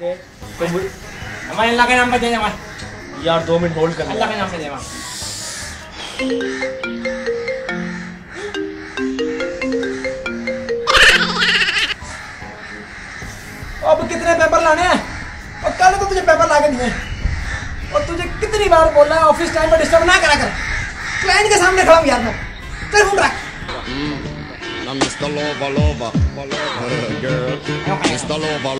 तो हमारे अल्लाह के नाम पे दे दे हमारे यार दो मिनट होल्ड कर अल्लाह के नाम पे दे हमारे अब कितने पेपर लाने हैं और कल तो तुझे पेपर लाके दिए और तुझे कितनी बार बोला है ऑफ़िस टाइम पर डिस्टर्ब ना करा कर क्लाइंट के सामने खड़ा हूँ यार मैं तेरे फ़ोन रख I'm Mr. Lover Lover. Girl. Mr. Lover